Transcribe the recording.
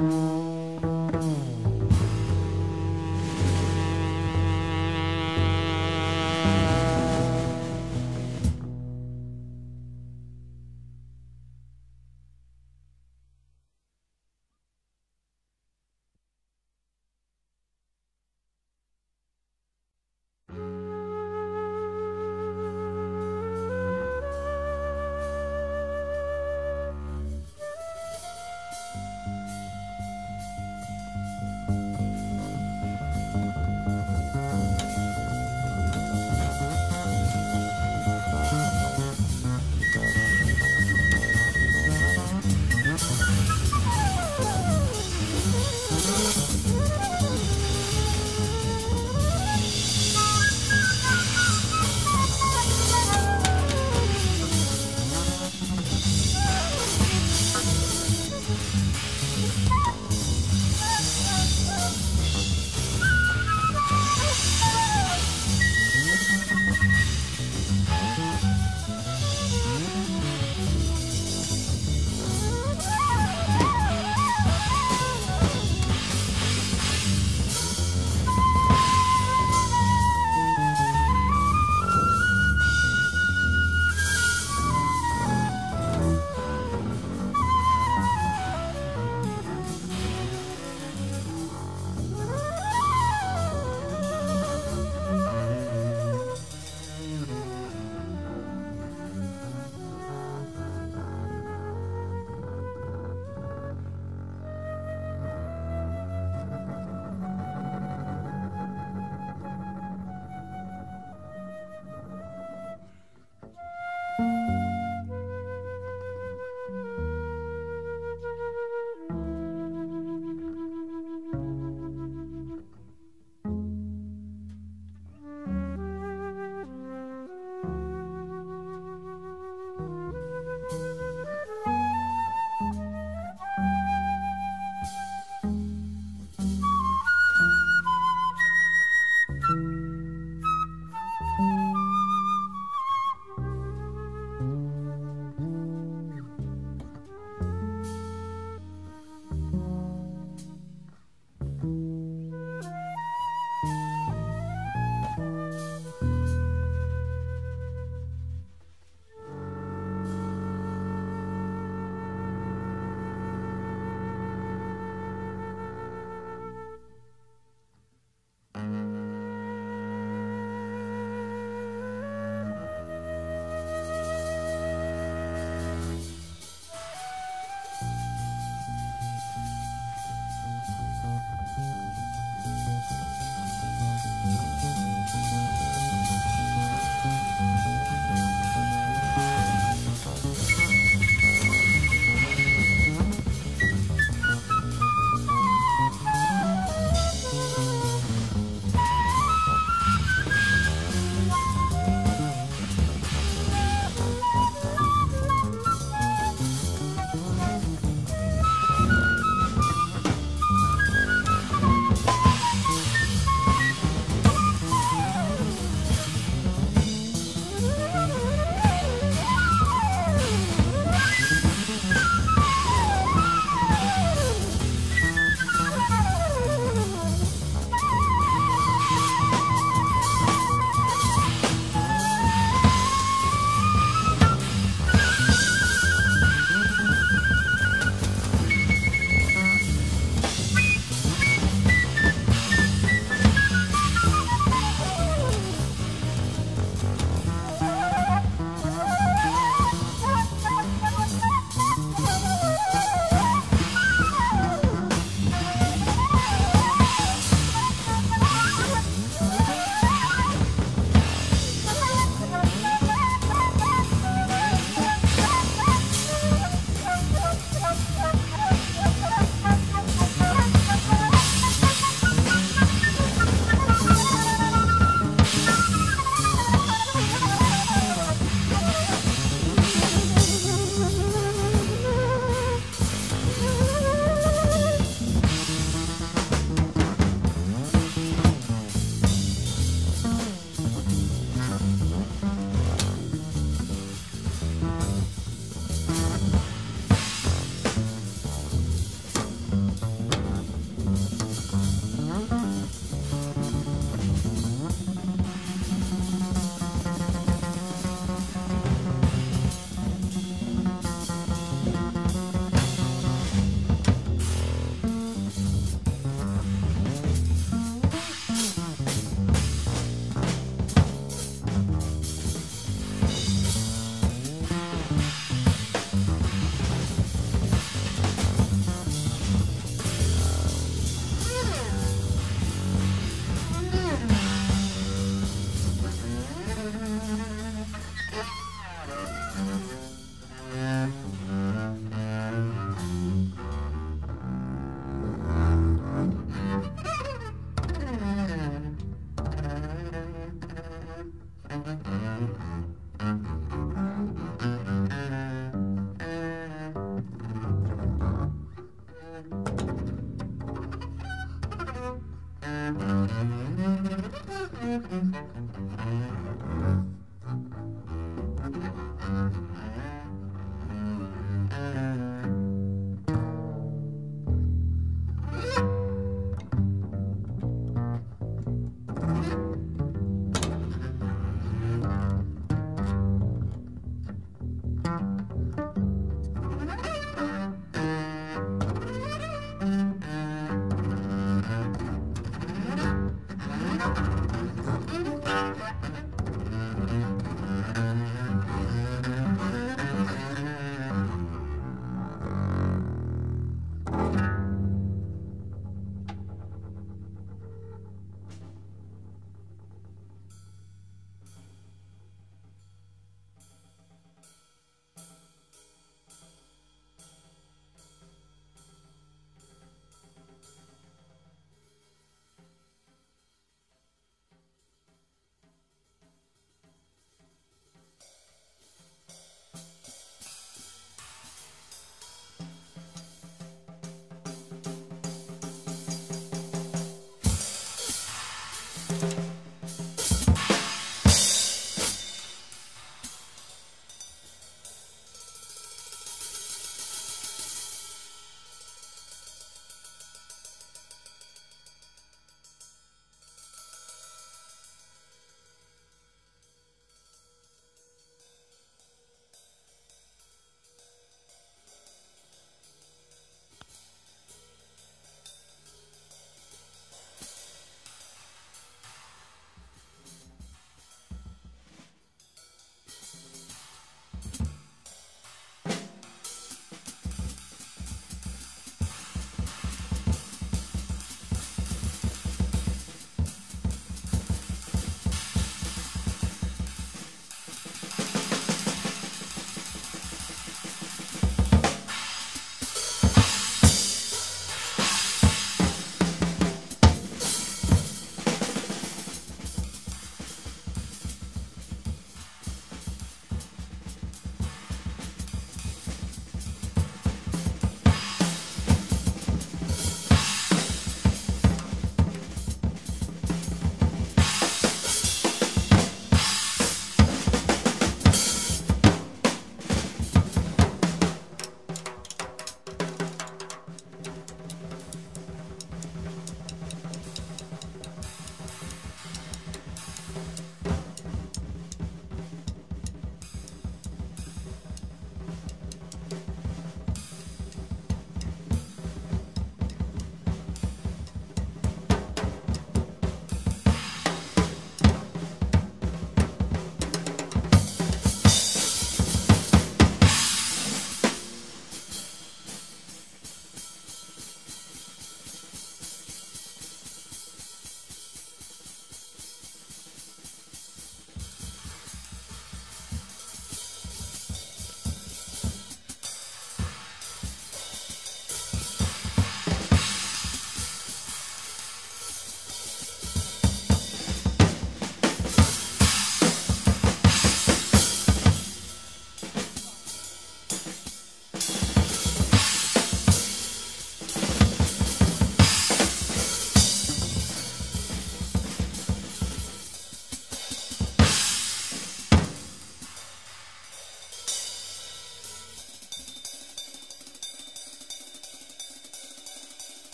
Música